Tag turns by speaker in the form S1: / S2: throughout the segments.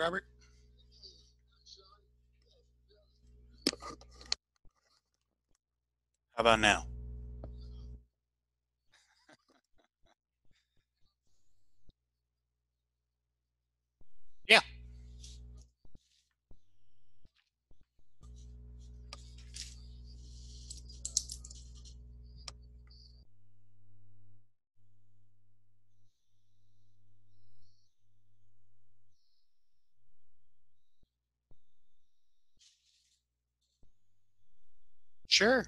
S1: Robert. How about now? Sure.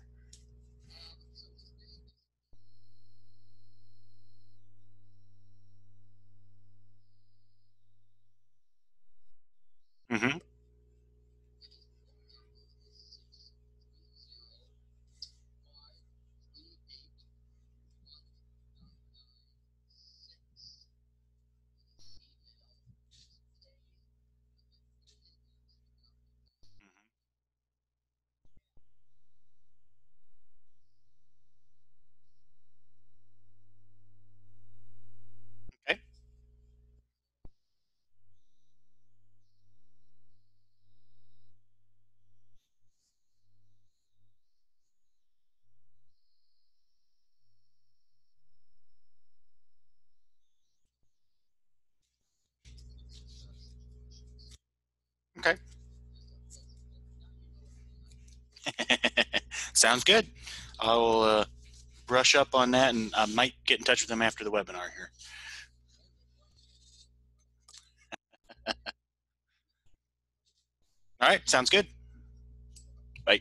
S1: Sounds good. I will uh, brush up on that, and I might get in touch with them after the webinar here. All right. Sounds good. Bye.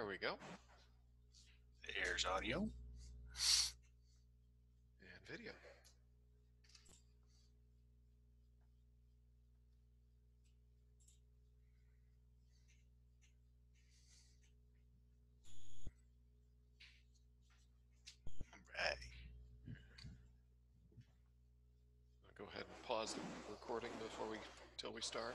S2: There we go.
S1: There's audio.
S2: And video.
S1: Right.
S2: I'll go ahead and pause the recording before we till we start.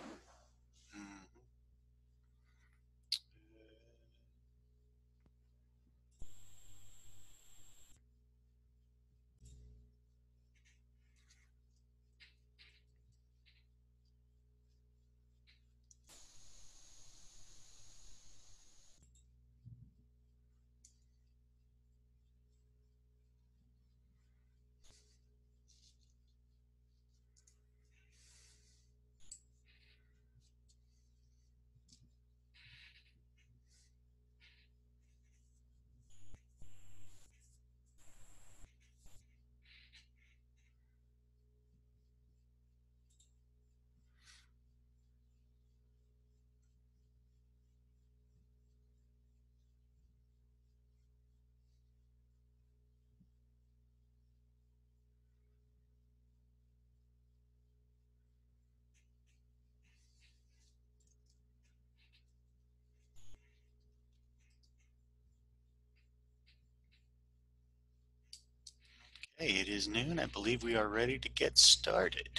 S1: Okay, it is noon. I believe we are ready to get started.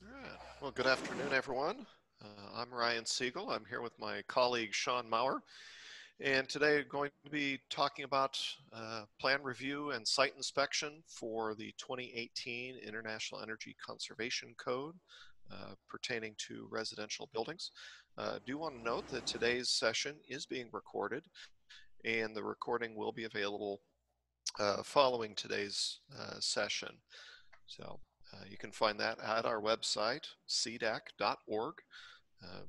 S2: All right. Well, good afternoon, everyone. Uh, I'm Ryan Siegel. I'm here with my colleague Sean Maurer. And today I'm going to be talking about uh, plan review and site inspection for the 2018 International Energy Conservation Code uh, pertaining to residential buildings. Uh, do want to note that today's session is being recorded and the recording will be available uh, following today's uh, session. So uh, you can find that at our website, sedac.org. Uh,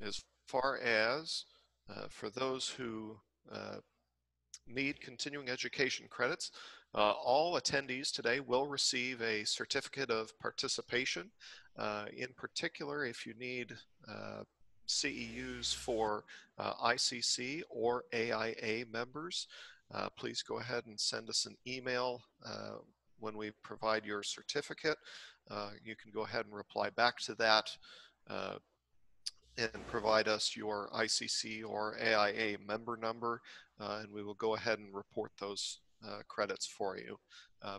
S2: as far as uh, for those who need continuing education credits, all attendees today will receive a certificate of participation. in particular, if you need CEUs for ICC or AIA members, uh, please go ahead and send us an email uh, when we provide your certificate. Uh, you can go ahead and reply back to that uh, and provide us your ICC or AIA member number, uh, and we will go ahead and report those credits for you.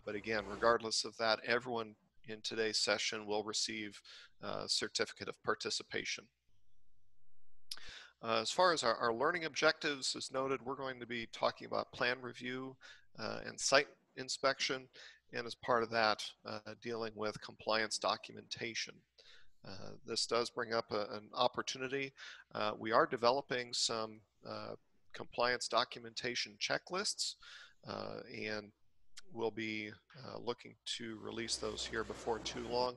S2: but again, regardless of that, everyone in today's session will receive a certificate of participation. Uh, as far as our, our, learning objectives, as noted, we're going to be talking about plan review uh, and site inspection, and as part of that, uh, dealing with compliance documentation. Uh, this does bring up a, an opportunity. Uh, we are developing some uh, compliance documentation checklists, and we'll be looking to release those here before too long.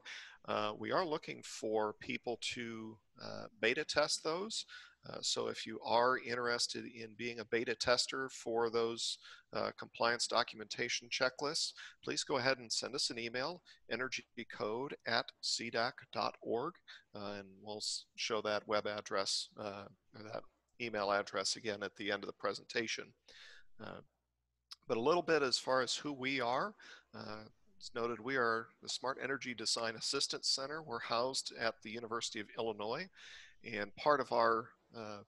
S2: we are looking for people to beta test those. Uh, so if you are interested in being a beta tester for those uh, compliance documentation checklists, please go ahead and send us an email, energycode at sedac.org, uh, and we'll show that web address uh, or that email address again at the end of the presentation. Uh, but a little bit as far as who we are, it's noted, we are the Smart Energy Design Assistance Center. We're housed at the University of Illinois, and part of our uh,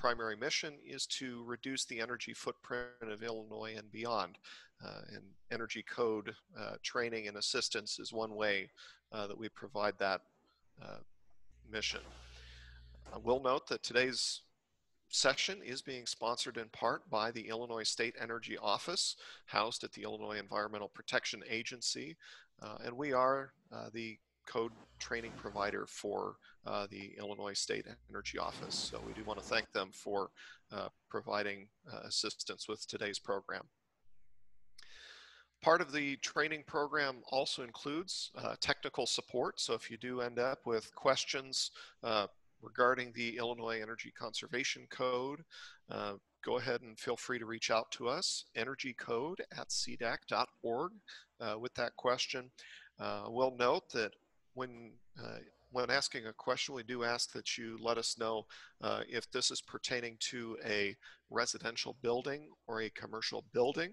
S2: primary mission is to reduce the energy footprint of Illinois and beyond. Uh, and energy code uh, training and assistance is one way uh, that we provide that uh, mission. I will note that today's session is being sponsored in part by the Illinois State Energy Office, housed at the Illinois Environmental Protection Agency, uh, and we are the code training provider for uh, the Illinois State Energy Office. So we do want to thank them for uh, providing uh, assistance with today's program. Part of the training program also includes uh, technical support. So if you do end up with questions uh, regarding the Illinois Energy Conservation Code, uh, go ahead and feel free to reach out to us, energycode at sedac.org with that question. we'll note that when uh, when asking a question, we do ask that you let us know uh, if this is pertaining to a residential building or a commercial building,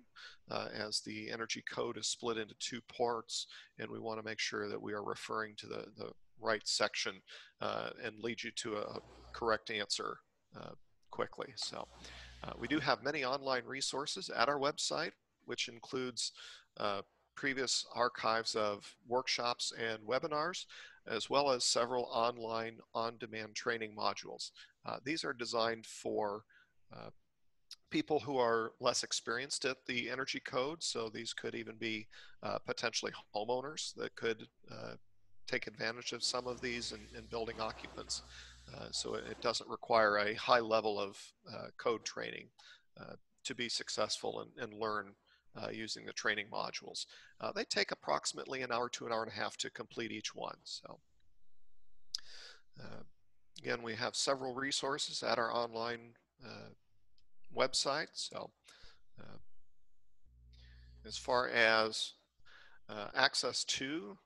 S2: uh, as the energy code is split into two parts, and we want to make sure that we are referring to the, the right section uh, and lead you to a correct answer uh, quickly. So uh, we do have many online resources at our website, which includes uh, previous archives of workshops and webinars, as well as several online on-demand training modules. Uh, these are designed for uh, people who are less experienced at the energy code, so these could even be uh, potentially homeowners that could uh, take advantage of some of these in, in building occupants. Uh, so it doesn't require a high level of uh, code training to be successful and, and learn uh, using the training modules. Uh, they take approximately an hour to an hour and a half to complete each one. So uh, again, we have several resources at our online uh, website. So uh, as far as uh, access to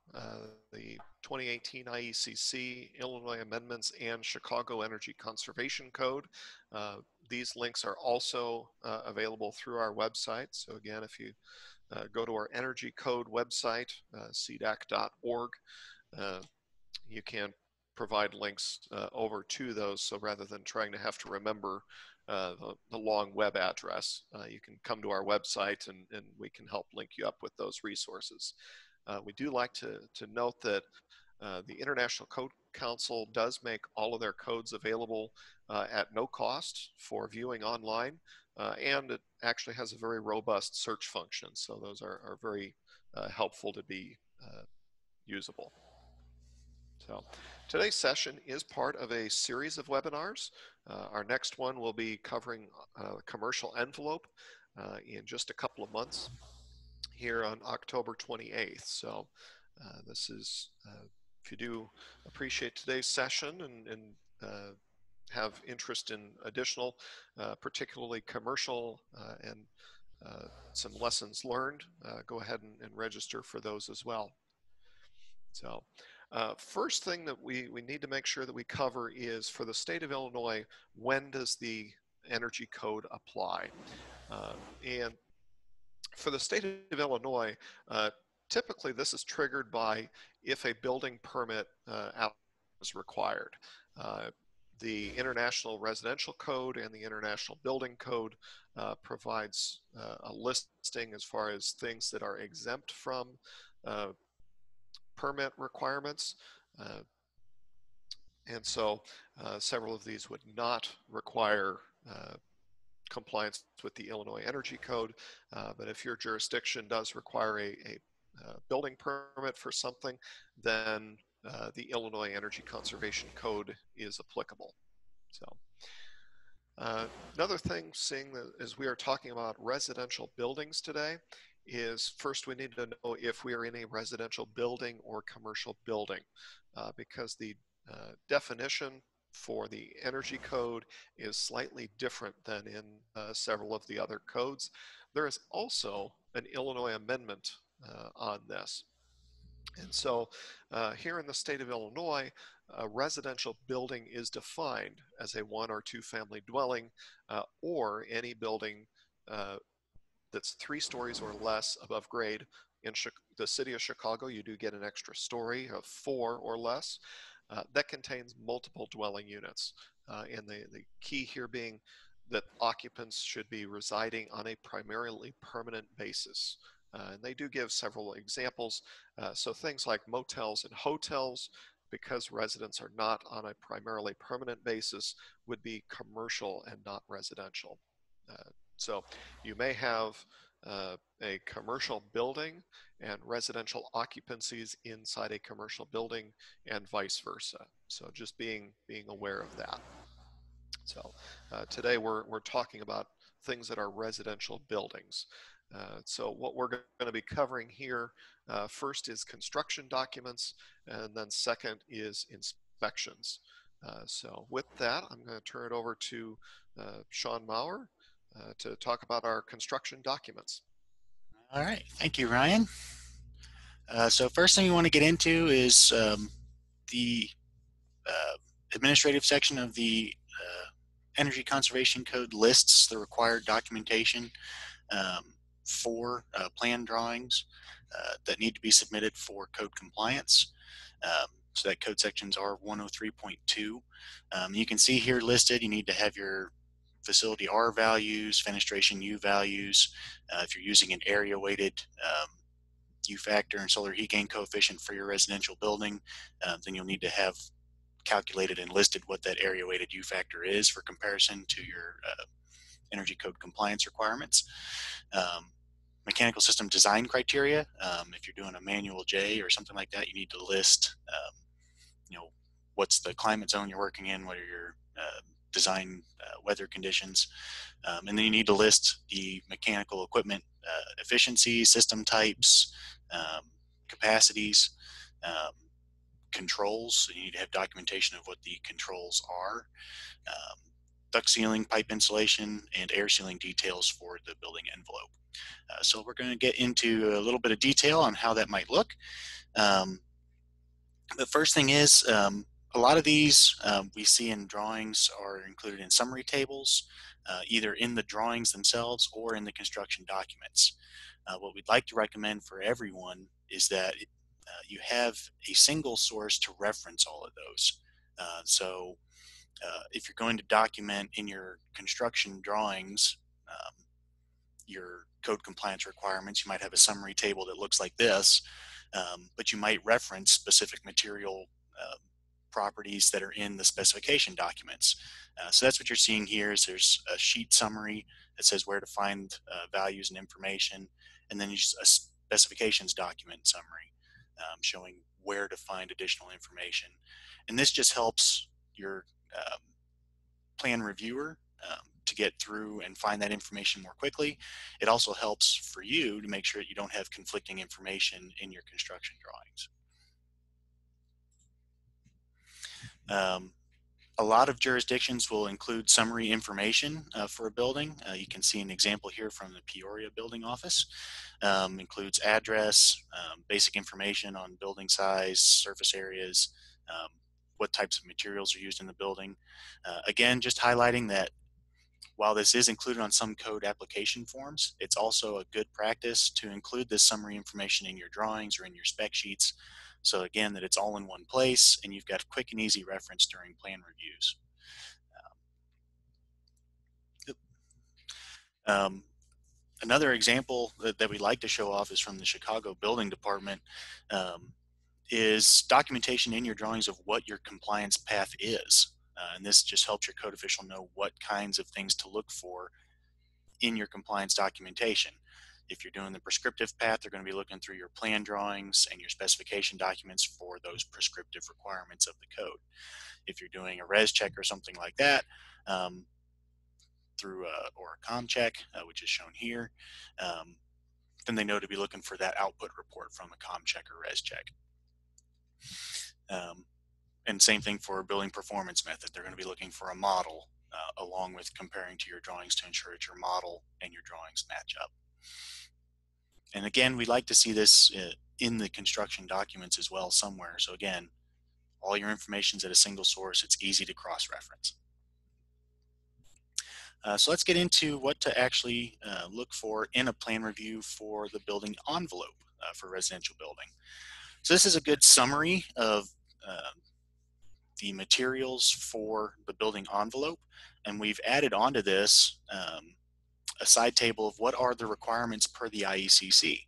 S2: the 2018 IECC, Illinois Amendments, and Chicago Energy Conservation Code. Uh, these links are also uh, available through our website. So again, if you uh, go to our energy code website, uh, sedac.org, uh, you can provide links uh, over to those. So rather than trying to have to remember uh, the, the, long web address, you can come to our website and, and we can help link you up with those resources. we do like to, to note that the International Code Council does make all of their codes available at no cost for viewing online, uh, and it actually has a very robust search function. So those are, are very uh, helpful to be uh, usable. So today's session is part of a series of webinars. our next one will be covering commercial envelope in just a couple of months here on October 28th. So this is if you do appreciate today's session and, and uh, have interest in additional, uh, particularly commercial uh, and uh, some lessons learned, uh, go ahead and, and, register for those as well. So uh, first thing that we, we need to make sure that we cover is for the state of Illinois, when does the energy code apply? and for the state of Illinois, typically this is triggered by if a building permit uh, is required. Uh, the International Residential Code and the International Building Code uh, provides uh, a listing as far as things that are exempt from uh, permit requirements. Uh, and so several of these would not require compliance with the Illinois Energy Code. Uh, but if your jurisdiction does require a, a uh, building permit for something, then uh, the Illinois Energy Conservation Code is applicable. So uh, another thing, seeing that as we are talking about residential buildings today, is first we need to know if we are in a residential building or commercial building, uh, because the uh, definition for the energy code is slightly different than in uh, several of the other codes. There is also an Illinois amendment on this. And so uh, here in the state of Illinois, a residential building is defined as a one or two family dwelling uh, or any building uh, that's three stories or less above grade. In the city of Chicago, you do get an extra story of four or less. Uh, that contains multiple dwelling units. Uh, and the, the key here being that occupants should be residing on a primarily permanent basis. Uh, and they do give several examples. Uh, so things like motels and hotels, because residents are not on a primarily permanent basis, would be commercial and not residential. Uh, so you may have uh, a commercial building and residential occupancies inside a commercial building and vice versa. So just being, being aware of that. So uh, today we're, we're talking about things that are residential buildings. Uh, so what we're going to be covering here uh, first is construction documents and then second is inspections. Uh, so with that, I'm going to turn it over to uh, Sean Maurer uh, to talk about our construction documents.
S1: All right, thank you, Ryan. Uh, so first thing we want to get into is um, the administrative section of the Energy Conservation Code lists the required documentation um, for uh, plan drawings uh, that need to be submitted for code compliance. Um, so that code sections are 103.2. Um, you can see here listed, you need to have your facility R values, fenestration U values. Uh, if you're using an area weighted um, U factor and solar heat gain coefficient for your residential building, uh, then you'll need to have calculated and listed what that area weighted U factor is for comparison to your uh, energy code compliance requirements. Um, mechanical system design criteria. Um, if you're doing a manual J or something like that, you need to list, um, you know, what's the climate zone you're working in, what are your uh, design uh, weather conditions, um, and then you need to list the mechanical equipment uh, efficiency, system types, um, capacities, um, controls. So you need to have documentation of what the controls are. Duct sealing, pipe insulation, and air sealing details for the building envelope. Uh, so we're going to get into a little bit of detail on how that might look. Um, the first thing is um, a lot of these um, we see in drawings are included in summary tables, uh, either in the drawings themselves or in the construction documents. Uh, what we'd like to recommend for everyone is that uh, you have a single source to reference all of those. Uh, so uh, if you're going to document in your construction drawings um, your code compliance requirements, you might have a summary table that looks like this, um, but you might reference specific material uh, properties that are in the specification documents. Uh, so that's what you're seeing here is there's a sheet summary that says where to find uh, values and information, and then just a specifications document summary um, showing where to find additional information. And this just helps your um, plan reviewer um, to get through and find that information more quickly. It also helps for you to make sure that you don't have conflicting information in your construction drawings. Um, a lot of jurisdictions will include summary information uh, for a building. Uh, you can see an example here from the Peoria building office. Um, includes address, um, basic information on building size, surface areas, um, what types of materials are used in the building. Uh, again, just highlighting that while this is included on some code application forms, it's also a good practice to include this summary information in your drawings or in your spec sheets so again, that it's all in one place and you've got quick and easy reference during plan reviews. Um, um, another example that, that, we like to show off is from the Chicago Building Department um, is documentation in your drawings of what your compliance path is. Uh, and this just helps your code official know what kinds of things to look for in your compliance documentation. If you're doing the prescriptive path, they're going to be looking through your plan drawings and your specification documents for those prescriptive requirements of the code. If you're doing a res check or something like that, um, through a, or a com check, uh, which is shown here, um, then they know to be looking for that output report from a com check or res check. Um, and same thing for building performance method. They're going to be looking for a model uh, along with comparing to your drawings to ensure that your model and your drawings match up. And again, we like to see this uh, in the construction documents as well somewhere. So again, all your information is at a single source. It's easy to cross-reference. Uh, so let's get into what to actually uh, look for in a plan review for the building envelope uh, for residential building. So this is a good summary of uh, the materials for the building envelope. And we've added onto this um, a side table of what are the requirements per the IECC.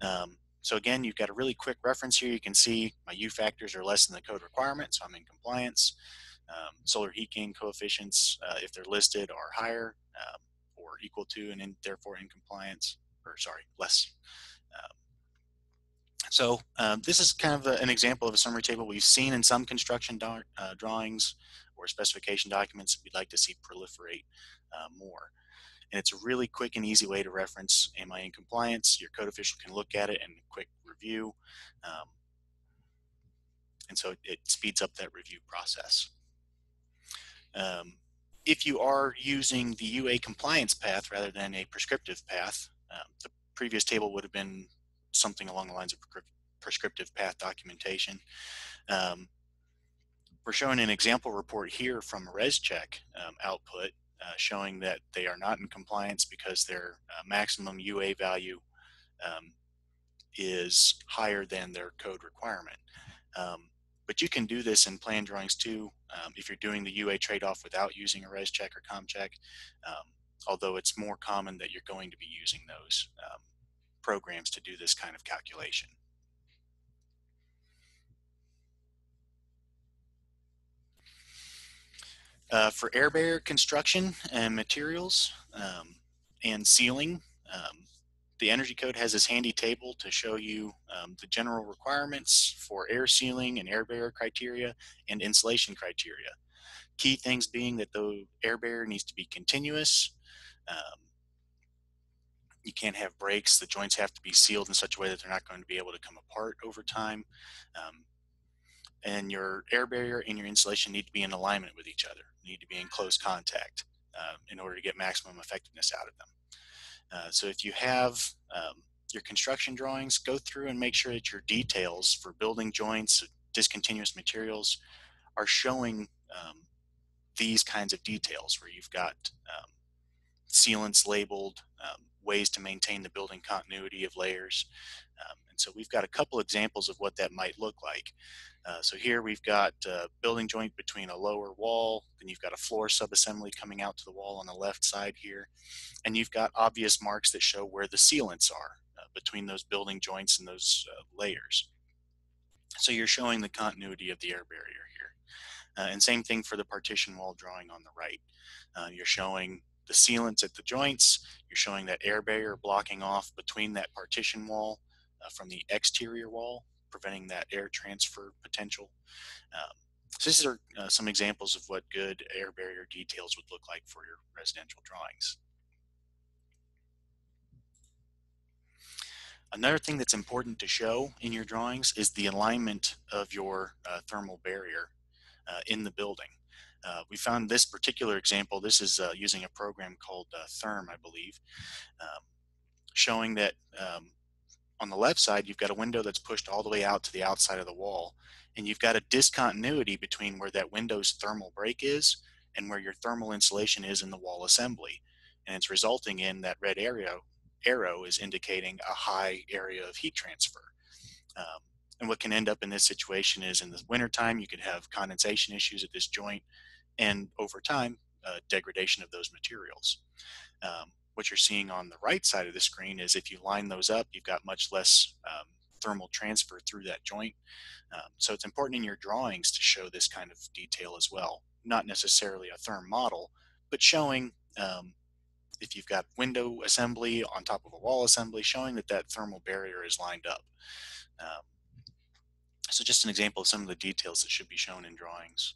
S1: Um, so again, you've got a really quick reference here. You can see my U factors are less than the code requirement, so I'm in compliance. Um, solar heat gain coefficients, uh, if they're listed, are higher um, or equal to and in, therefore in compliance, or sorry, less. So um, this is kind of a, an example of a summary table we've seen in some construction uh, drawings or specification documents. We'd like to see proliferate uh, more and it's a really quick and easy way to reference am I in compliance? Your code official can look at it and quick review. Um, and so it speeds up that review process. Um, if you are using the UA compliance path rather than a prescriptive path, um, the previous table would have been something along the lines of prescriptive path documentation. Um, we're showing an example report here from ResCheck um, output uh, showing that they are not in compliance because their uh, maximum UA value um, is higher than their code requirement. Um, but you can do this in plan drawings too um, if you're doing the UA trade-off without using a ResCheck or ComCheck, um, although it's more common that you're going to be using those um, programs to do this kind of calculation. Uh, for air barrier construction and materials um, and sealing, um, the Energy Code has this handy table to show you um, the general requirements for air sealing and air barrier criteria and insulation criteria. Key things being that the air barrier needs to be continuous. Um, you can't have breaks. The joints have to be sealed in such a way that they're not going to be able to come apart over time. Um, and your air barrier and your insulation need to be in alignment with each other, need to be in close contact uh, in order to get maximum effectiveness out of them. Uh, so if you have um, your construction drawings, go through and make sure that your details for building joints, discontinuous materials are showing um, these kinds of details where you've got um, sealants labeled, um, ways to maintain the building continuity of layers. Um, and so we've got a couple examples of what that might look like. Uh, so here we've got a building joint between a lower wall, then you've got a floor subassembly coming out to the wall on the left side here, and you've got obvious marks that show where the sealants are uh, between those building joints and those uh, layers. So you're showing the continuity of the air barrier here. Uh, and same thing for the partition wall drawing on the right. Uh, you're showing the sealants at the joints, you're showing that air barrier blocking off between that partition wall uh, from the exterior wall preventing that air transfer potential. Um, so these are uh, some examples of what good air barrier details would look like for your residential drawings. Another thing that's important to show in your drawings is the alignment of your uh, thermal barrier uh, in the building. Uh, we found this particular example, this is uh, using a program called uh, Therm, I believe, um, showing that um, on the left side, you've got a window that's pushed all the way out to the outside of the wall. And you've got a discontinuity between where that window's thermal break is and where your thermal insulation is in the wall assembly. And it's resulting in that red arrow, arrow is indicating a high area of heat transfer. Um, and what can end up in this situation is in the wintertime, you could have condensation issues at this joint and over time, uh, degradation of those materials. Um, what you're seeing on the right side of the screen is if you line those up, you've got much less um, thermal transfer through that joint. Um, so it's important in your drawings to show this kind of detail as well. Not necessarily a therm model, but showing um, if you've got window assembly on top of a wall assembly, showing that that thermal barrier is lined up. Um, so just an example of some of the details that should be shown in drawings.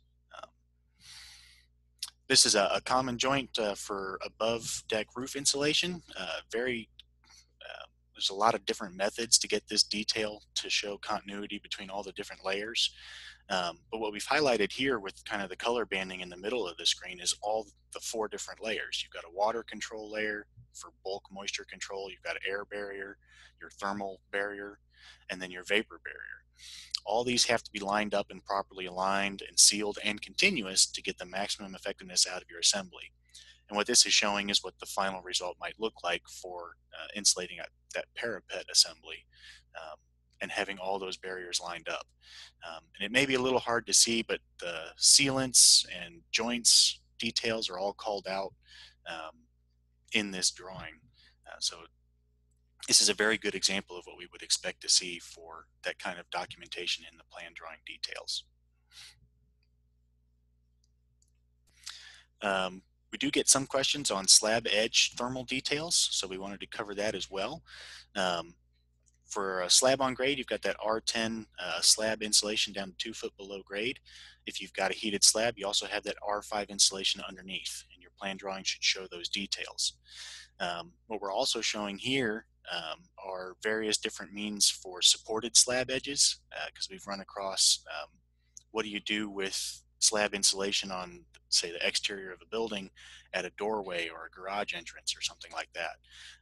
S1: This is a, a common joint uh, for above deck roof insulation. Uh, very, uh, there's a lot of different methods to get this detail to show continuity between all the different layers. Um, but what we've highlighted here with kind of the color banding in the middle of the screen is all the four different layers. You've got a water control layer for bulk moisture control. You've got an air barrier, your thermal barrier, and then your vapor barrier. All these have to be lined up and properly aligned and sealed and continuous to get the maximum effectiveness out of your assembly. And what this is showing is what the final result might look like for uh, insulating a, that parapet assembly um, and having all those barriers lined up. Um, and it may be a little hard to see, but the sealants and joints details are all called out um, in this drawing. Uh, so this is a very good example of what we would expect to see for that kind of documentation in the plan drawing details. Um, we do get some questions on slab edge thermal details, so we wanted to cover that as well. Um, for a slab on grade, you've got that R10 uh, slab insulation down to two foot below grade. If you've got a heated slab, you also have that R5 insulation underneath, and your plan drawing should show those details. Um, what we're also showing here um, are various different means for supported slab edges because uh, we've run across um, what do you do with slab insulation on say the exterior of a building at a doorway or a garage entrance or something like that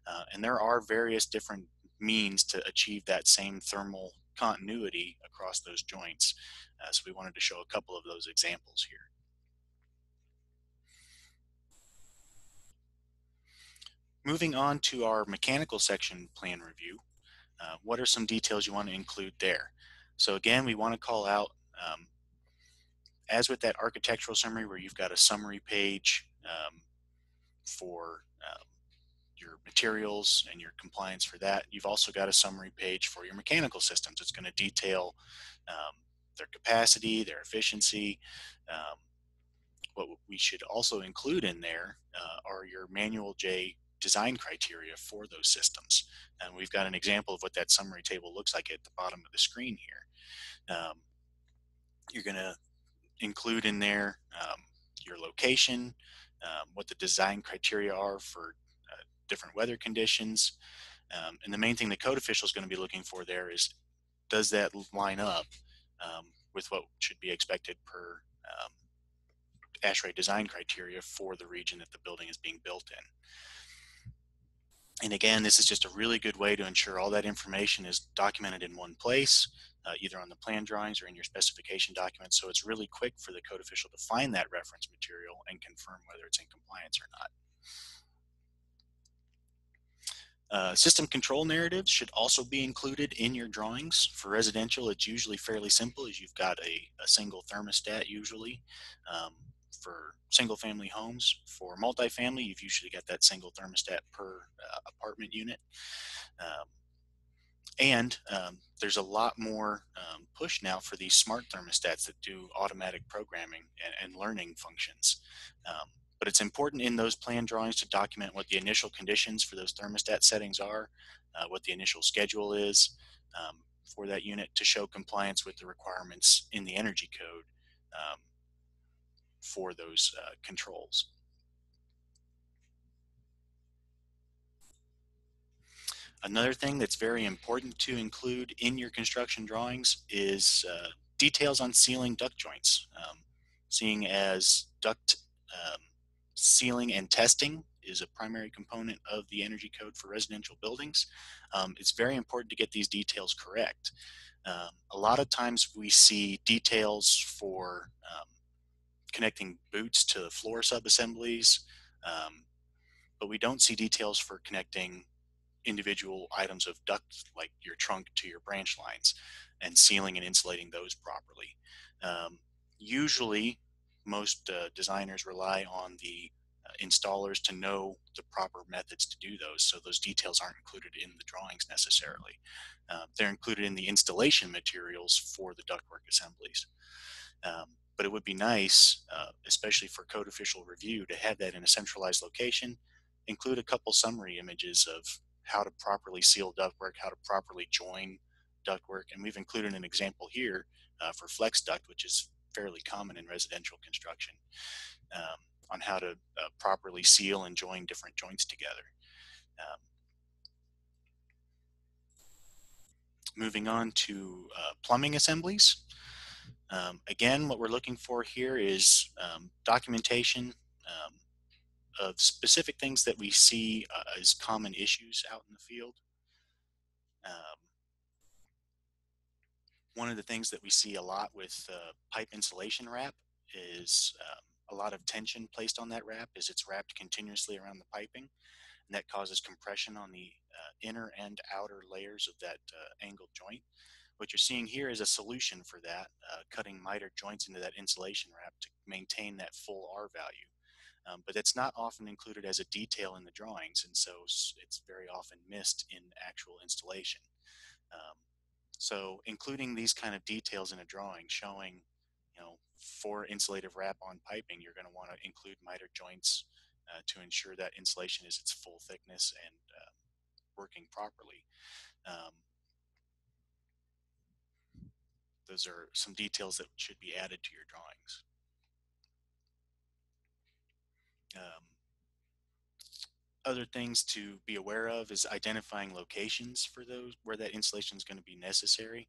S1: uh, and there are various different means to achieve that same thermal continuity across those joints. Uh, so we wanted to show a couple of those examples here. Moving on to our mechanical section plan review, uh, what are some details you want to include there? So again, we want to call out, um, as with that architectural summary where you've got a summary page um, for um, your materials and your compliance for that, you've also got a summary page for your mechanical systems. It's going to detail um, their capacity, their efficiency. Um, what we should also include in there uh, are your manual J design criteria for those systems. And we've got an example of what that summary table looks like at the bottom of the screen here. Um, you're going to include in there um, your location, um, what the design criteria are for uh, different weather conditions. Um, and the main thing the code official is going to be looking for there is does that line up um, with what should be expected per um, ASHRAE design criteria for the region that the building is being built in. And again, this is just a really good way to ensure all that information is documented in one place, uh, either on the plan drawings or in your specification documents. So it's really quick for the code official to find that reference material and confirm whether it's in compliance or not. Uh, system control narratives should also be included in your drawings. For residential, it's usually fairly simple as you've got a, a single thermostat usually. Um, for single family homes. For multifamily, you've usually got that single thermostat per uh, apartment unit. Um, and um, there's a lot more um, push now for these smart thermostats that do automatic programming and, and learning functions. Um, but it's important in those plan drawings to document what the initial conditions for those thermostat settings are, uh, what the initial schedule is um, for that unit to show compliance with the requirements in the energy code um, for those uh, controls. Another thing that's very important to include in your construction drawings is uh, details on sealing duct joints. Um, seeing as duct um, sealing and testing is a primary component of the energy code for residential buildings, um, it's very important to get these details correct. Um, a lot of times we see details for um, connecting boots to floor subassemblies, um, but we don't see details for connecting individual items of duct like your trunk to your branch lines and sealing and insulating those properly. Um, usually, most uh, designers rely on the uh, installers to know the proper methods to do those, so those details aren't included in the drawings necessarily. Uh, they're included in the installation materials for the ductwork assemblies. Um, but it would be nice, uh, especially for code official review, to have that in a centralized location. Include a couple summary images of how to properly seal ductwork, how to properly join ductwork, and we've included an example here uh, for flex duct, which is fairly common in residential construction, um, on how to uh, properly seal and join different joints together. Um, moving on to uh, plumbing assemblies. Um, again, what we're looking for here is um, documentation um, of specific things that we see uh, as common issues out in the field. Um, one of the things that we see a lot with uh, pipe insulation wrap is um, a lot of tension placed on that wrap as it's wrapped continuously around the piping and that causes compression on the uh, inner and outer layers of that uh, angled joint. What you're seeing here is a solution for that, uh, cutting miter joints into that insulation wrap to maintain that full R value. Um, but it's not often included as a detail in the drawings, and so it's very often missed in actual installation. Um, so including these kind of details in a drawing showing, you know, for insulative wrap on piping, you're going to want to include miter joints uh, to ensure that insulation is its full thickness and uh, working properly. Um, those are some details that should be added to your drawings. Um, other things to be aware of is identifying locations for those where that insulation is going to be necessary.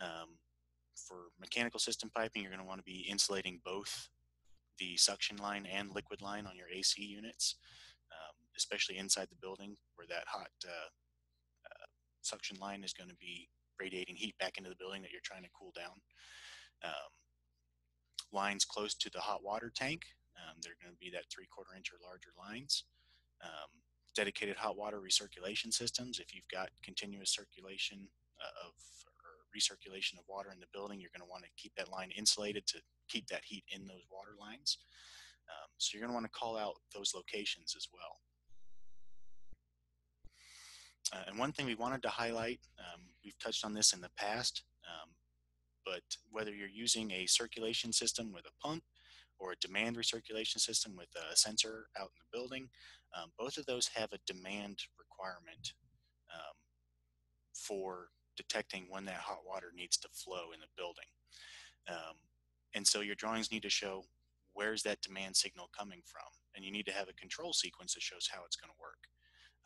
S1: Um, for mechanical system piping, you're going to want to be insulating both the suction line and liquid line on your AC units, um, especially inside the building where that hot uh, uh, suction line is going to be radiating heat back into the building that you're trying to cool down. Um, lines close to the hot water tank, um, they're going to be that three quarter inch or larger lines. Um, dedicated hot water recirculation systems. If you've got continuous circulation uh, of or recirculation of water in the building, you're going to want to keep that line insulated to keep that heat in those water lines. Um, so you're going to want to call out those locations as well. Uh, and one thing we wanted to highlight, um, we've touched on this in the past, um, but whether you're using a circulation system with a pump or a demand recirculation system with a sensor out in the building, um, both of those have a demand requirement um, for detecting when that hot water needs to flow in the building. Um, and so your drawings need to show where's that demand signal coming from, and you need to have a control sequence that shows how it's going to work.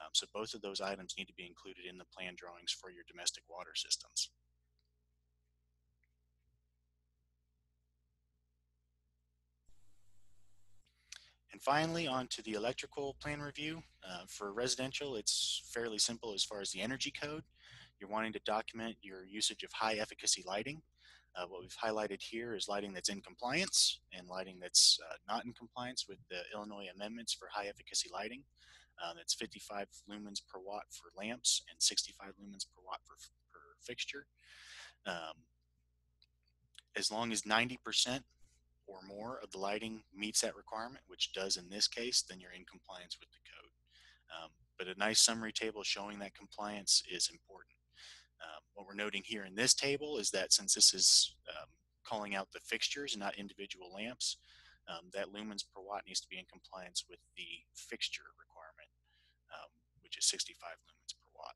S1: Um, so both of those items need to be included in the plan drawings for your domestic water systems. And finally, on to the electrical plan review. Uh, for residential, it's fairly simple as far as the energy code. You're wanting to document your usage of high efficacy lighting. Uh, what we've highlighted here is lighting that's in compliance and lighting that's uh, not in compliance with the Illinois amendments for high efficacy lighting. Uh, that's 55 lumens per watt for lamps and 65 lumens per watt per, per fixture. Um, as long as 90% or more of the lighting meets that requirement, which does in this case, then you're in compliance with the code. Um, but a nice summary table showing that compliance is important. Um, what we're noting here in this table is that since this is um, calling out the fixtures and not individual lamps, um, that lumens per watt needs to be in compliance with the fixture requirement, um, which is 65 lumens per watt.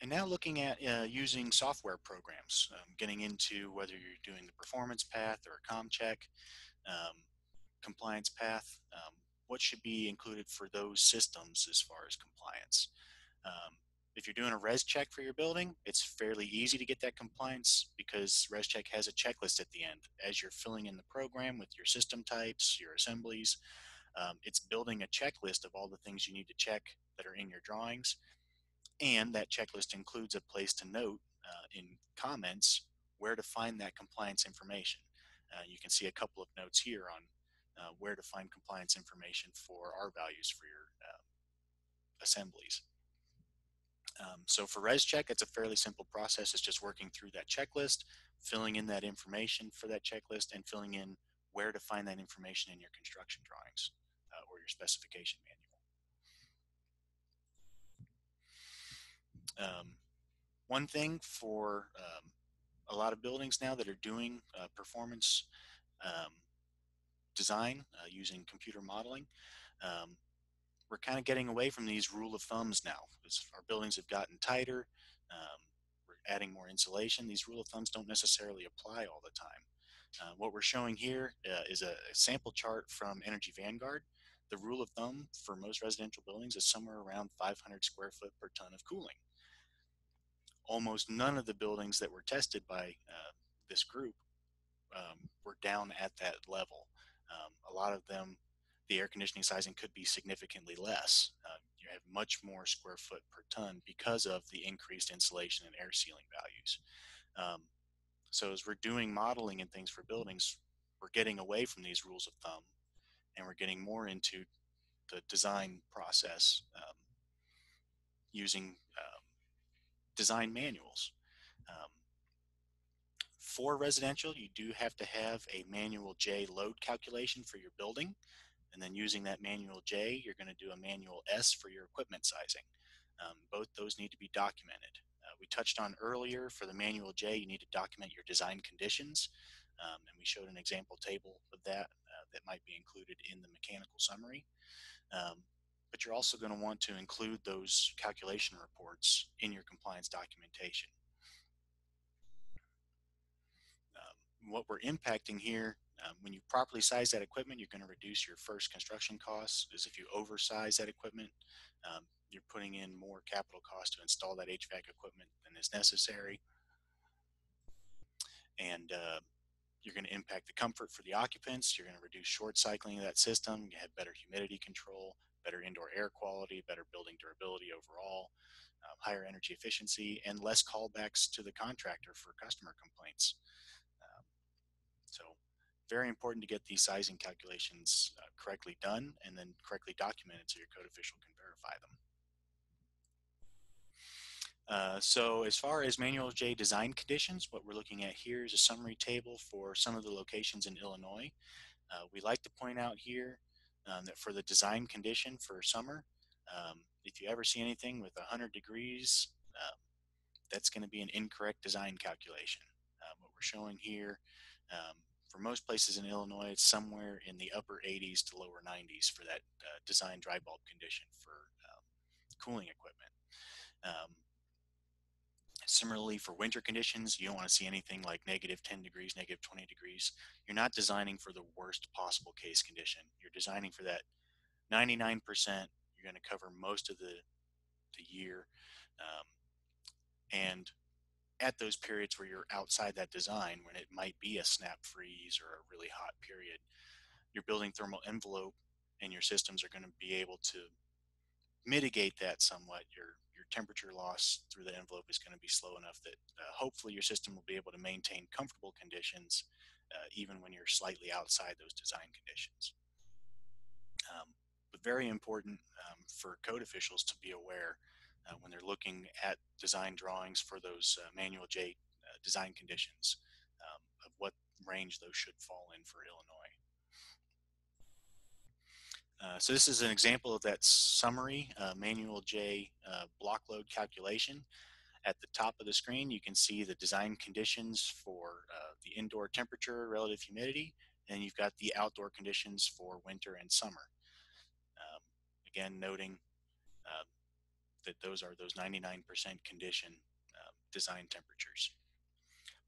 S1: And now looking at uh, using software programs, um, getting into whether you're doing the performance path or a ComCheck, um, compliance path, um, what should be included for those systems as far as compliance. Um, if you're doing a ResCheck for your building, it's fairly easy to get that compliance because ResCheck has a checklist at the end. As you're filling in the program with your system types, your assemblies, um, it's building a checklist of all the things you need to check that are in your drawings and that checklist includes a place to note uh, in comments where to find that compliance information. Uh, you can see a couple of notes here on uh, where to find compliance information for R values for your um, assemblies. Um, so for ResCheck, it's a fairly simple process. It's just working through that checklist, filling in that information for that checklist, and filling in where to find that information in your construction drawings uh, or your specification manual. Um, one thing for um, a lot of buildings now that are doing uh, performance um, design uh, using computer modeling, um, we're kind of getting away from these rule of thumbs now. As our buildings have gotten tighter, um, we're adding more insulation. These rule of thumbs don't necessarily apply all the time. Uh, what we're showing here uh, is a, a sample chart from Energy Vanguard. The rule of thumb for most residential buildings is somewhere around 500 square foot per ton of cooling almost none of the buildings that were tested by uh, this group um, were down at that level. Um, a lot of them, the air conditioning sizing could be significantly less. Uh, you have much more square foot per ton because of the increased insulation and air sealing values. Um, so as we're doing modeling and things for buildings, we're getting away from these rules of thumb and we're getting more into the design process um, using uh, design manuals. Um, for residential, you do have to have a manual J load calculation for your building. And then using that manual J, you're going to do a manual S for your equipment sizing. Um, both those need to be documented. Uh, we touched on earlier for the manual J, you need to document your design conditions. Um, and we showed an example table of that uh, that might be included in the mechanical summary. Um, but you're also going to want to include those calculation reports in your compliance documentation. What we're impacting here, um, when you properly size that equipment, you're going to reduce your first construction costs. Is if you oversize that equipment, um, you're putting in more capital cost to install that HVAC equipment than is necessary. And uh, you're going to impact the comfort for the occupants. You're going to reduce short cycling of that system. You have better humidity control, better indoor air quality, better building durability overall, um, higher energy efficiency, and less callbacks to the contractor for customer complaints. Very important to get these sizing calculations uh, correctly done and then correctly documented so your code official can verify them. Uh, so as far as Manual J design conditions, what we're looking at here is a summary table for some of the locations in Illinois. Uh, we like to point out here um, that for the design condition for summer, um, if you ever see anything with 100 degrees, um, that's going to be an incorrect design calculation. Uh, what we're showing here, um, for most places in Illinois, it's somewhere in the upper 80s to lower 90s for that uh, design dry bulb condition for um, cooling equipment. Um, Similarly, for winter conditions, you don't want to see anything like negative 10 degrees, negative 20 degrees. You're not designing for the worst possible case condition. You're designing for that 99%. You're going to cover most of the, the year. Um, and at those periods where you're outside that design, when it might be a snap freeze or a really hot period, your building thermal envelope and your systems are going to be able to mitigate that somewhat. Your temperature loss through the envelope is going to be slow enough that uh, hopefully your system will be able to maintain comfortable conditions uh, even when you're slightly outside those design conditions. Um, but very important um, for code officials to be aware uh, when they're looking at design drawings for those uh, manual J uh, design conditions um, of what range those should fall in for Illinois. Uh, so this is an example of that summary uh, manual J uh, block load calculation. At the top of the screen, you can see the design conditions for the indoor temperature, relative humidity, and you've got the outdoor conditions for winter and summer. Um, again, noting uh, that those are those 99% condition um, design temperatures.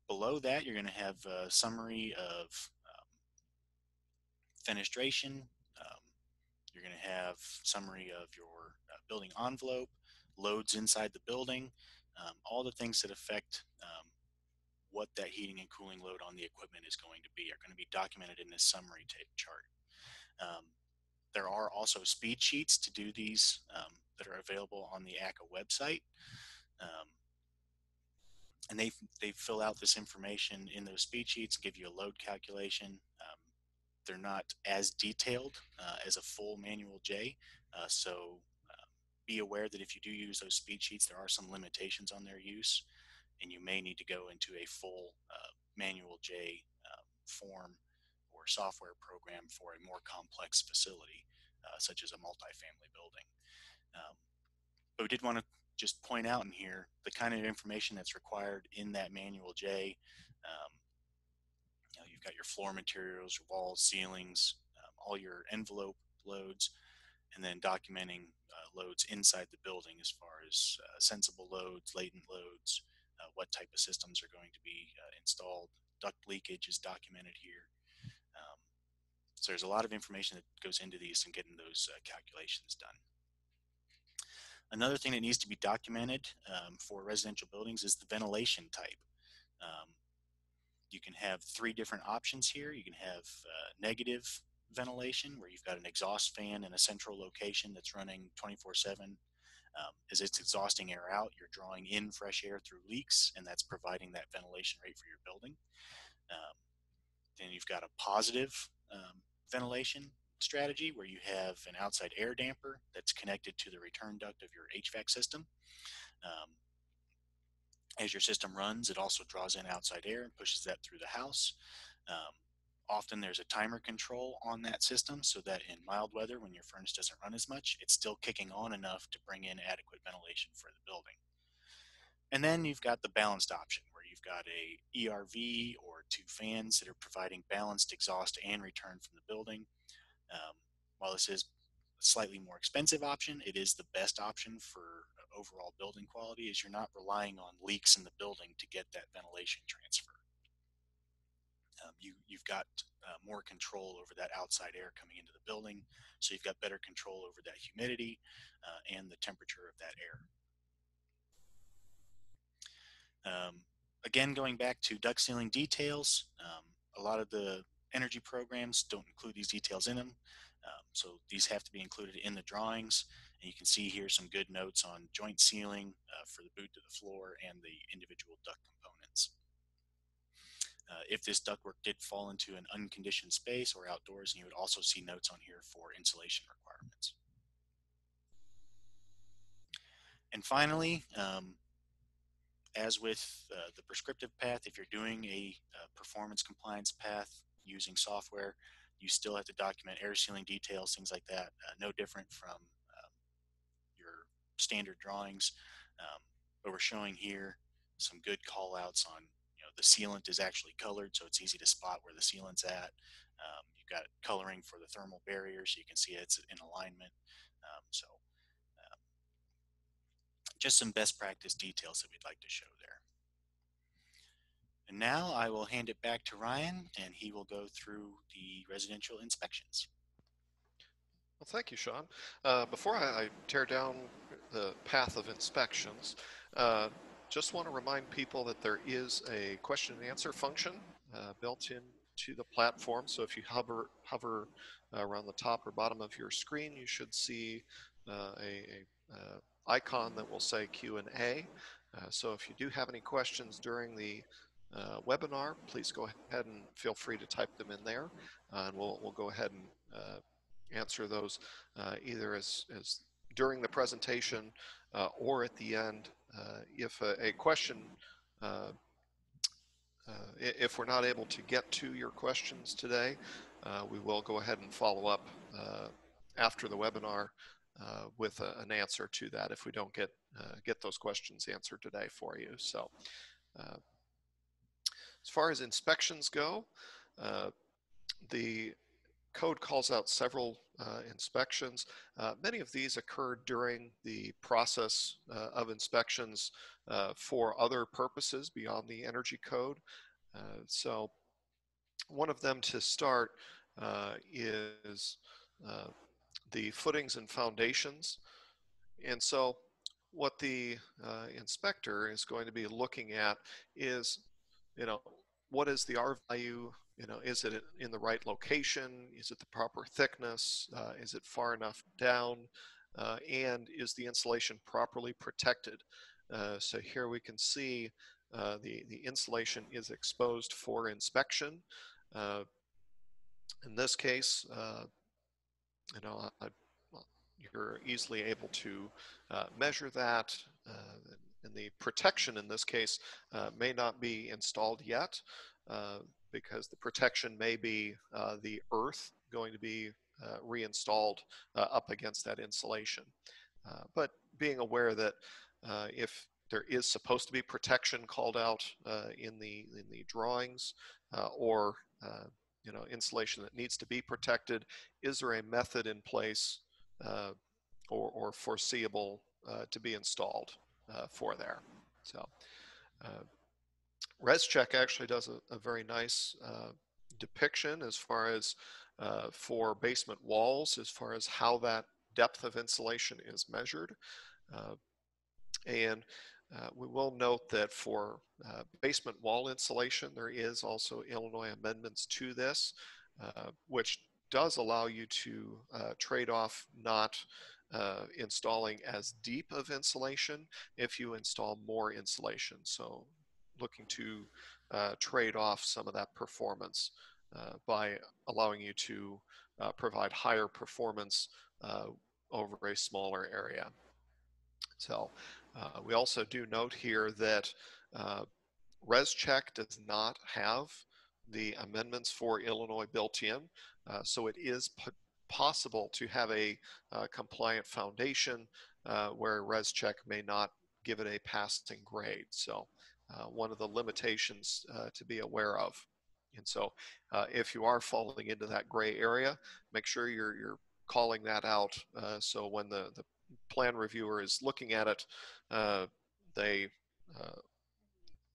S1: Below that, you're going to have a summary of um, fenestration, you're going to have summary of your uh, building envelope, loads inside the building, um, all the things that affect um, what that heating and cooling load on the equipment is going to be are going to be documented in this summary chart. Um, there are also speed sheets to do these um, that are available on the ACCA website. Um, and they, they fill out this information in those speed sheets give you a load calculation. Um, they're not as detailed uh, as a full manual J. Uh, so uh, be aware that if you do use those speed sheets, there are some limitations on their use, and you may need to go into a full uh, manual J um, form or software program for a more complex facility, uh, such as a multifamily building. Um, but we did want to just point out in here the kind of information that's required in that manual J. Um, You've got your floor materials, your walls, ceilings, um, all your envelope loads, and then documenting uh, loads inside the building as far as uh, sensible loads, latent loads, uh, what type of systems are going to be uh, installed. Duct leakage is documented here. So there's a lot of information that goes into these and getting those uh, calculations done. Another thing that needs to be documented um, for residential buildings is the ventilation type. Um, you can have three different options here. You can have uh, negative ventilation where you've got an exhaust fan in a central location that's running 24 7. Um, as it's exhausting air out, you're drawing in fresh air through leaks, and that's providing that ventilation rate for your building. Um, then you've got a positive um, ventilation strategy where you have an outside air damper that's connected to the return duct of your HVAC system. Um, as your system runs, it also draws in outside air and pushes that through the house. Um, often there's a timer control on that system so that in mild weather, when your furnace doesn't run as much, it's still kicking on enough to bring in adequate ventilation for the building. And then you've got the balanced option you've got a ERV or two fans that are providing balanced exhaust and return from the building. Um, while this is a slightly more expensive option, it is the best option for overall building quality is you're not relying on leaks in the building to get that ventilation transfer. Um, you, you've got uh, more control over that outside air coming into the building, so you've got better control over that humidity uh, and the temperature of that air. Um, again, going back to duct sealing details, um, a lot of the energy programs don't include these details in them. Um, so these have to be included in the drawings. And you can see here some good notes on joint sealing uh, for the boot to the floor and the individual duct components. Uh, if this ductwork did fall into an unconditioned space or outdoors, you would also see notes on here for insulation requirements. And finally, um, as with uh, the prescriptive path, if you're doing a, a, performance compliance path using software, you still have to document air sealing details, things like that. Uh, no different from um, your standard drawings. Um, but we're showing here some good call outs on, you know, the sealant is actually colored, so it's easy to spot where the sealant's at. Um, you've got coloring for the thermal barrier, so you can see it's in alignment. Um, so just some best practice details that we'd like to show there. And now I will hand it back to Ryan and he will go through the residential inspections.
S2: Well, thank you, Sean. Uh, before I, I, tear down the path of inspections, uh, just want to remind people that there is a question and answer function uh, built into the platform. So if you hover, hover uh, around the top or bottom of your screen, you should see uh, a, a uh, icon that will say Q&A. so if you do have any questions during the uh, webinar, please go ahead and feel free to type them in there, uh, and we'll we'll go ahead and uh, answer those uh, either as as during the presentation uh, or at the end. Uh, if a, a question, if we're not able to get to your questions today, we will go ahead and follow up after the webinar with a, an answer to that if we don't get get those questions answered today for you. So. As far as inspections go, uh, the code calls out several uh, inspections. Uh, many of these occurred during the process uh, of inspections uh, for other purposes beyond the energy code. Uh, so one of them to start is the footings and foundations. And so what the inspector is going to be looking at is you know, what is the R value? You know, is it in the right location? Is it the proper thickness? Uh, is it far enough down? Uh, and is the insulation properly protected? Uh, so here we can see uh, the, the insulation is exposed for inspection. Uh, in this case, uh, you know, I, you're easily able to measure that and the protection in this case uh, may not be installed yet uh, because the protection may be uh, the earth going to be uh, reinstalled uh, up against that insulation. but being aware that if there is supposed to be protection called out in the in the drawings or you know insulation that needs to be protected, is there a method in place or, or foreseeable uh, to be installed uh, for there. So uh, ResCheck actually does a, a very nice uh, depiction as far as uh, for basement walls, as far as how that depth of insulation is measured. Uh, and uh, we will note that for basement wall insulation, there is also Illinois amendments to this, which does allow you to trade off not uh, installing as deep of insulation if you install more insulation. So looking to uh, trade off some of that performance uh, by allowing you to uh, provide higher performance uh, over a smaller area. So uh, we also do note here that ResCheck does not have the amendments for Illinois built in, so it is possible to have a uh, compliant foundation uh, where ResCheck may not give it a passing grade. So uh, one of the limitations uh, to be aware of. And so uh, if you are falling into that gray area, make sure you're, you're calling that out uh, so when the, the plan reviewer is looking at it, they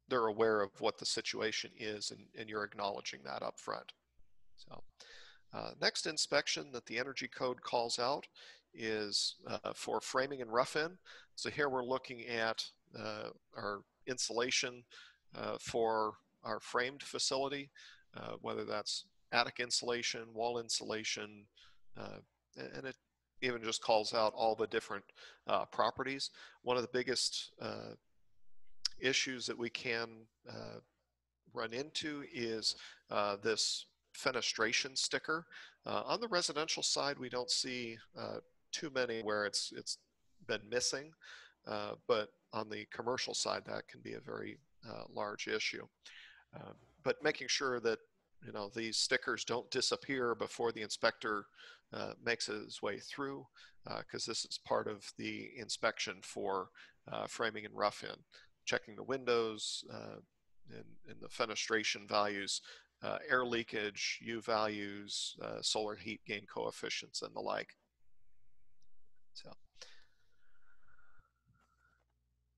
S2: they're aware of what the situation is and, and you're acknowledging that up front. So uh, next inspection that the energy code calls out is uh, for framing and rough-in. So here we're looking at uh, our insulation uh, for our framed facility. uh, whether that's attic insulation, wall insulation, uh, and it even just calls out all the different uh, properties. One of the biggest uh, issues that we can uh, run into is uh, this fenestration sticker. Uh, on the residential side, we don't see uh, too many where it's it's been missing, but on the commercial side, that can be a very large issue. but making sure that you know these stickers don't disappear before the inspector uh, makes his way through because uh, this is part of the inspection for uh, framing and rough-in checking the windows uh, and, and, the fenestration values, uh, air leakage, U values, uh, solar heat gain coefficients, and the like. So,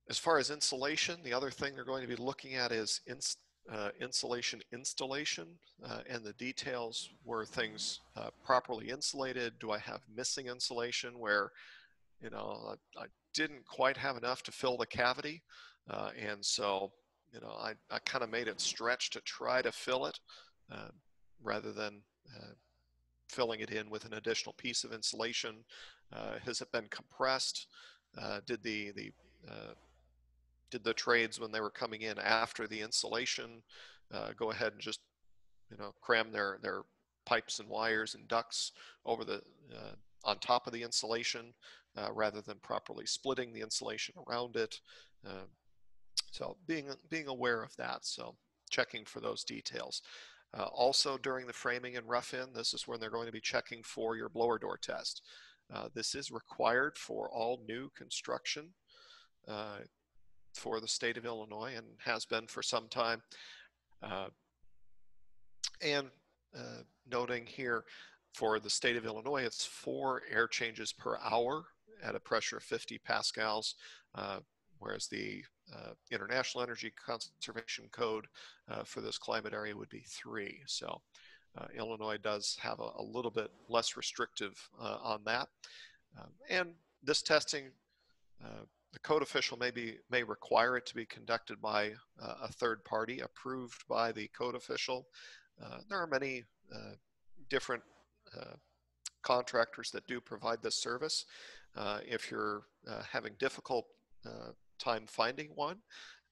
S2: as far as insulation, the other thing they're going to be looking at is ins uh, insulation installation uh, and the details were things uh, properly insulated do i have missing insulation where you know I, I, didn't quite have enough to fill the cavity uh, and so, you know, I, I kind of made it stretch to try to fill it uh, rather than uh, filling it in with an additional piece of insulation. Has it been compressed? Did the, the, did the trades when they were coming in after the insulation go ahead and just, you know, cram their, their pipes and wires and ducts over the, on top of the insulation rather than properly splitting the insulation around it. Uh, so being, being aware of that, so checking for those details. Uh, also during the framing and rough-in, this is when they're going to be checking for your blower door test. Uh, this is required for all new construction uh, for the state of Illinois and has been for some time. Uh, and uh, noting here for the state of Illinois, it's four air changes per hour at a pressure of 50 pascals, uh, whereas the uh, International Energy Conservation Code uh, for this climate area would be three. So uh, Illinois does have a, a, little bit less restrictive on that. Um, and this testing, uh, the code official may, be, may require it to be conducted by uh, a third party approved by the code official. there are many different contractors that do provide this service. if you're having difficult time finding one.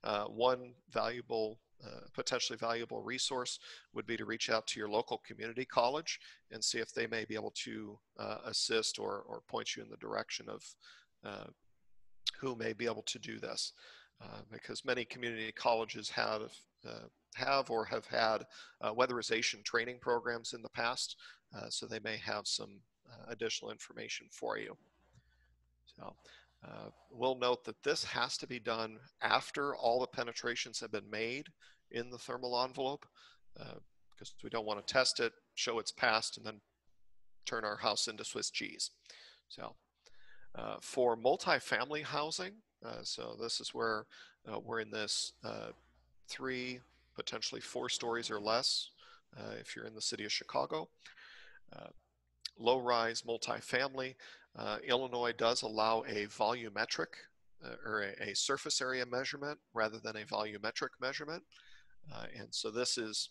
S2: Uh, one valuable, uh, potentially valuable resource would be to reach out to your local community college and see if they may be able to uh, assist or, or point you in the direction of uh, who may be able to do this. Uh, because many community colleges have uh, have or have had weatherization training programs in the past, so they may have some additional information for you. So uh, we'll note that this has to be done after all the penetrations have been made in the thermal envelope because uh, we don't want to test it, show it's passed, and then turn our house into Swiss cheese. So uh, for multifamily housing, uh, so this is where uh, we're in this uh, three, potentially four stories or less if you're in the city of Chicago. low-rise multifamily, Illinois does allow a volumetric or a, a, surface area measurement rather than a volumetric measurement. Uh, and so this is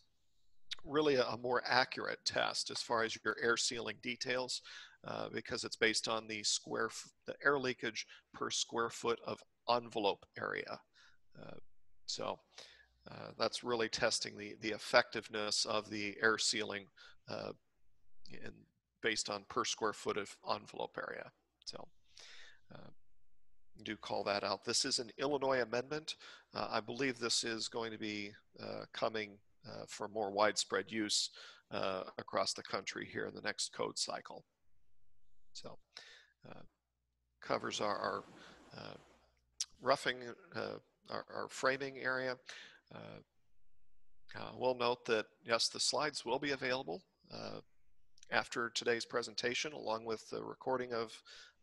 S2: really a, more accurate test as far as your air sealing details uh, because it's based on the square, the air leakage per square foot of envelope area. Uh, so uh, that's really testing the, the effectiveness of the air sealing in based on per square foot of envelope area. So uh, do call that out. This is an Illinois amendment. Uh, I believe this is going to be uh, coming uh, for more widespread use uh, across the country here in the next code cycle. So uh, covers our, our roughing, our, our, framing area. we'll note that yes, the slides will be available after today's presentation, along with the recording of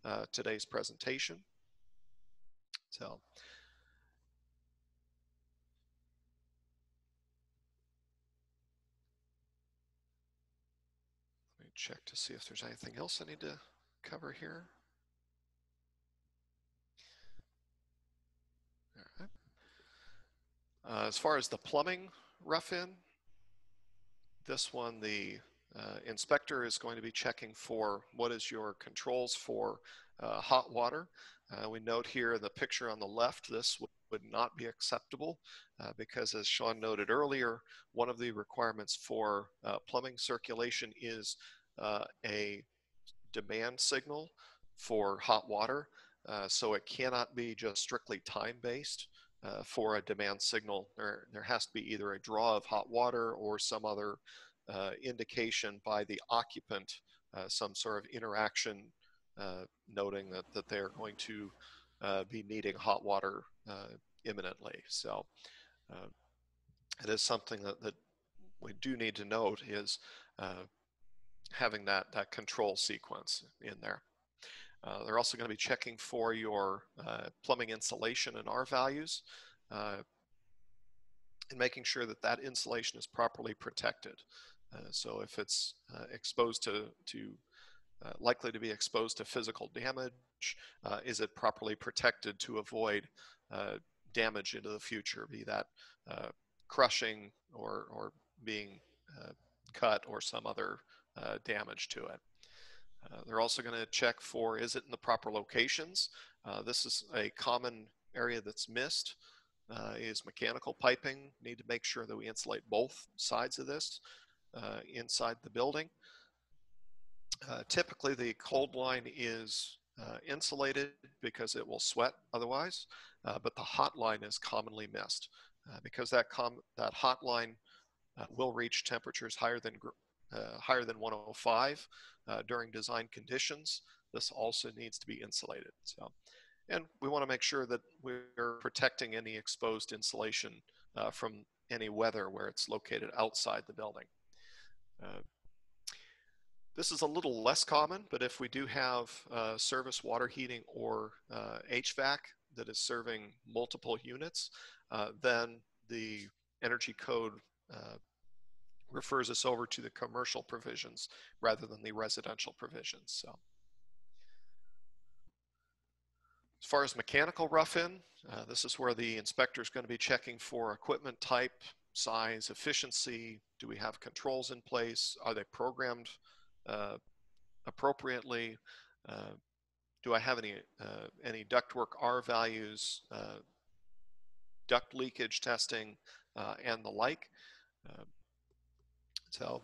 S2: uh, today's presentation. So. Check to see if there's anything else I need to cover here. Uh, as far as the plumbing rough-in, this one, the uh, inspector is going to be checking for what is your controls for uh, hot water. Uh, we note here in the picture on the left, this would not be acceptable uh, because as Sean noted earlier, one of the requirements for uh, plumbing circulation is uh, a demand signal for hot water. so it cannot be just strictly time-based. Uh, for a demand signal. There, there has to be either a draw of hot water or some other uh, indication by the occupant, uh, some sort of interaction uh, noting that, that they're going to uh, be needing hot water imminently. So it is something that, that we do need to note is having that, that control sequence in there. Uh, they're also going to be checking for your uh, plumbing insulation and R values uh, and making sure that that insulation is properly protected. Uh, so if it's uh, exposed to, to likely to be exposed to physical damage, is it properly protected to avoid damage into the future, be that crushing or, or being cut or some other damage to it. Uh, they're also going to check for is it in the proper locations. Uh, this is a common area that's missed uh, is mechanical piping. Need to make sure that we insulate both sides of this uh, inside the building. Uh, typically the cold line is insulated because it will sweat otherwise, but the hot line is commonly missed because that, that hot line will reach temperatures higher than uh, higher than 105 uh, during design conditions. This also needs to be insulated. So, and we want to make sure that we're protecting any exposed insulation uh, from any weather where it's located outside the building. Uh, this is a little less common, but if we do have uh, service water heating or HVAC uh, that is serving multiple units, then the energy code refers us over to the commercial provisions rather than the residential provisions. So. As far as mechanical rough-in, uh, this is where the inspector is going to be checking for equipment type, size, efficiency. Do we have controls in place? Are they programmed uh, appropriately? Uh, do I have any uh, any ductwork R values, uh, duct leakage testing, uh, and the like? So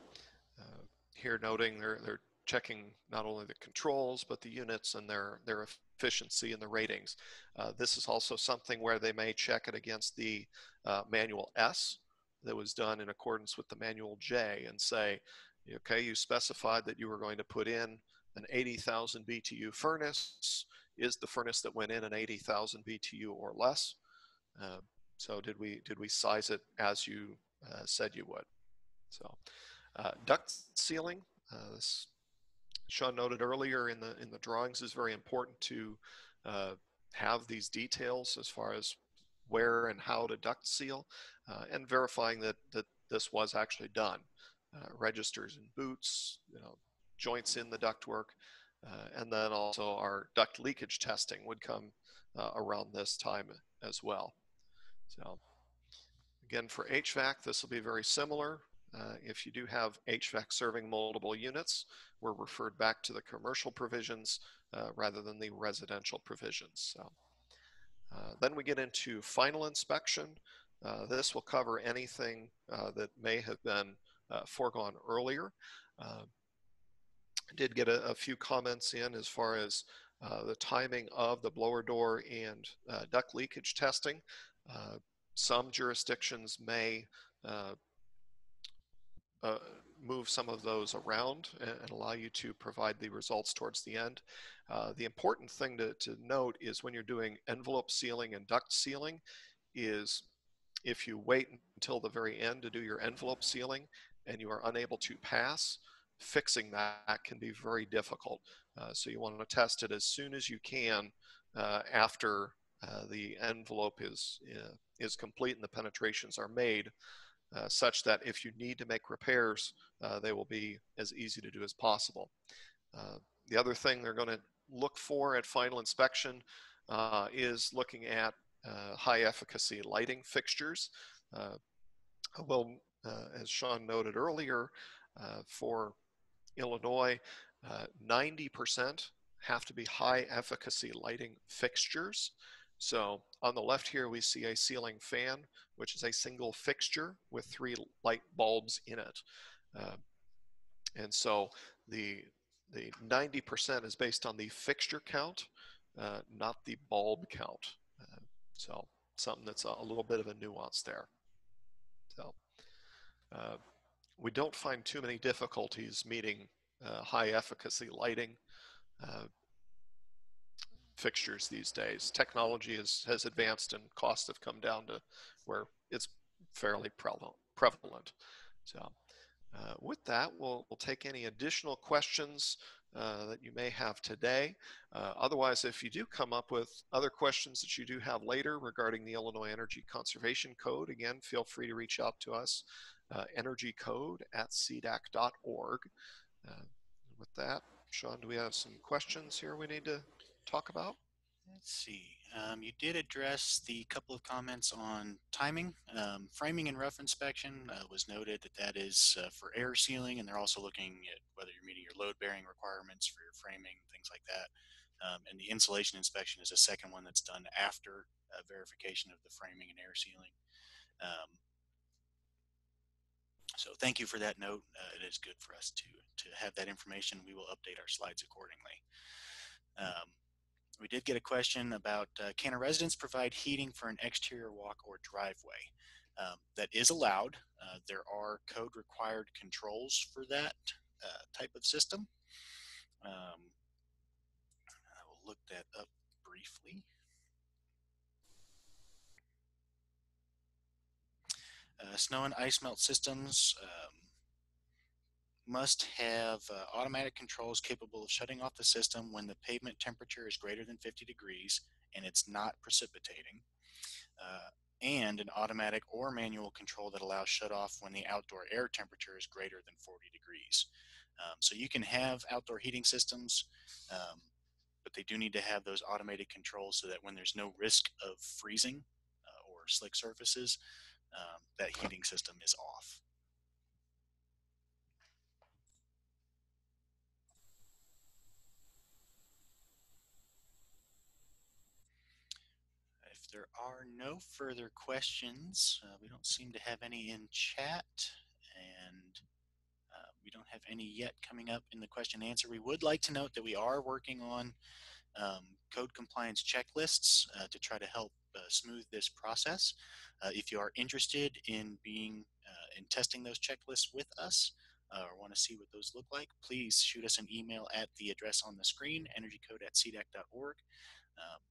S2: uh, here noting they're, they're checking not only the controls, but the units and their, their efficiency and the ratings. Uh, this is also something where they may check it against the uh, manual S that was done in accordance with the manual J and say, okay, you specified that you were going to put in an 80,000 BTU furnace. Is the furnace that went in an 80,000 BTU or less? Uh, so did we did we size it as you uh, said you would? So uh, duct sealing, uh, Sean noted earlier in the in the drawings is very important to uh, have these details as far as where and how to duct seal uh, and verifying that that this was actually done. Uh, registers and boots, you know, joints in the ductwork, uh, and then also our duct leakage testing would come around this time as well. So again, for HVAC, this will be very similar. Uh, if you do have HVAC serving multiple units, we're referred back to the commercial provisions uh, rather than the residential provisions. So, uh, then we get into final inspection. Uh, this will cover anything uh, that may have been foregone earlier. did get a, a, few comments in as far as the timing of the blower door and duct leakage testing. some jurisdictions may uh, move some of those around and, allow you to provide the results towards the end. Uh, the important thing to, to note is when you're doing envelope sealing and duct sealing is if you wait until the very end to do your envelope sealing and you are unable to pass, fixing that can be very difficult. Uh, so you want to test it as soon as you can uh, after uh, the envelope is, uh, is complete and the penetrations are made uh, such that if you need to make repairs, uh, they will be as easy to do as possible. Uh, the other thing they're going to look for at final inspection uh, is looking at uh, high efficacy lighting fixtures. we'll as Sean noted earlier, for Illinois, 90% uh, have to be high efficacy lighting fixtures. So on the left here, we see a ceiling fan, which is a single fixture with three light bulbs in it. Uh, and so the the 90% is based on the fixture count, uh, not the bulb count. Uh, so something that's a, little bit of a nuance there. So uh, we don't find too many difficulties meeting uh, high efficacy lighting uh, fixtures these days. Technology has, has advanced and costs have come down to where it's fairly prevalent. So uh, with that, we'll, we'll take any additional questions uh, that you may have today. Uh, otherwise, if you do come up with other questions that you do have later regarding the Illinois Energy Conservation Code, again, feel free to reach out to us, uh, energycode at sedac.org. Uh, with that, Sean, do we have some questions here we need to talk about?
S1: Let's see. Um, you did address the couple of comments on timing. Um, framing and rough inspection uh, was noted that that is uh, for air sealing, and they're also looking at whether you're meeting your load bearing requirements for your framing, things like that. Um, and the insulation inspection is a second one that's done after uh, verification of the framing and air sealing. Um, so thank you for that note. Uh, it is good for us to to have that information. We will update our slides accordingly. Um, we did get a question about uh, can a residence provide heating for an exterior walk or driveway? Um, that is allowed. Uh, there are code required controls for that uh, type of system. Um, I will look that up briefly. Uh, snow and ice melt systems um, must have uh, automatic controls capable of shutting off the system when the pavement temperature is greater than 50 degrees and it's not precipitating, uh, and an automatic or manual control that allows shut off when the outdoor air temperature is greater than 40 degrees. Um, so you can have outdoor heating systems, um, but they do need to have those automated controls so that when there's no risk of freezing uh, or slick surfaces, um, that heating system is off. There are no further questions, uh, we don't seem to have any in chat, and uh, we don't have any yet coming up in the question and answer. We would like to note that we are working on um, code compliance checklists uh, to try to help uh, smooth this process. Uh, if you are interested in being uh, in testing those checklists with us, or want to see what those look like, please shoot us an email at the address on the screen, energycode at sedac.org. Um,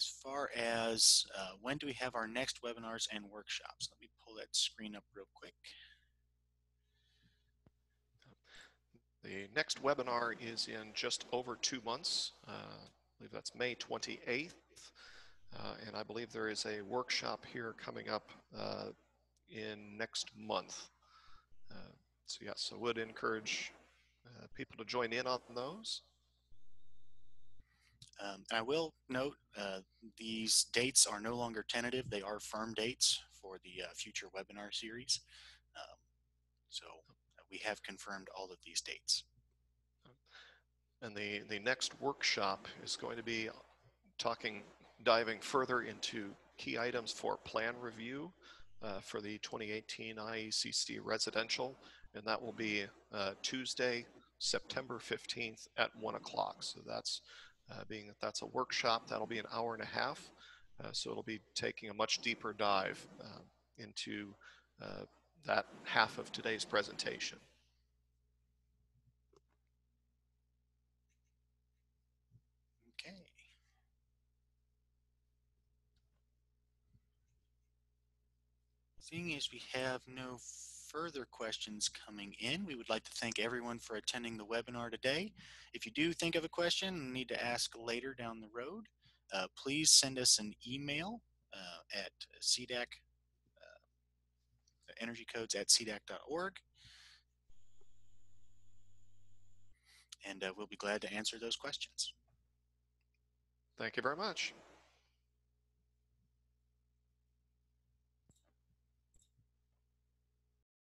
S1: as far as uh, when do we have our next webinars and workshops? Let me pull that screen up real quick.
S2: The next webinar is in just over two months. Uh, I believe that's May 28th. Uh, and I believe there is a workshop here coming up uh, in next month. Uh, so yes, so would encourage uh, people to join in on those.
S1: Um, and I will note uh, these dates are no longer tentative, they are firm dates for the uh, future webinar series. Um, so uh, we have confirmed all of these dates.
S2: And the, the next workshop is going to be talking, diving further into key items for plan review uh, for the 2018 IECC residential, and that will be uh, Tuesday, September 15th at 1 o'clock. So that's uh, being that that's a workshop, that'll be an hour and a half. Uh, so it'll be taking a much deeper dive uh, into uh, that half of today's presentation.
S1: Okay. Seeing as we have no further questions coming in. We would like to thank everyone for attending the webinar today. If you do think of a question and need to ask later down the road, uh, please send us an email uh, at SEDAC, uh, energy codes at sedac.org. And uh, we'll be glad to answer those questions.
S2: Thank you very much.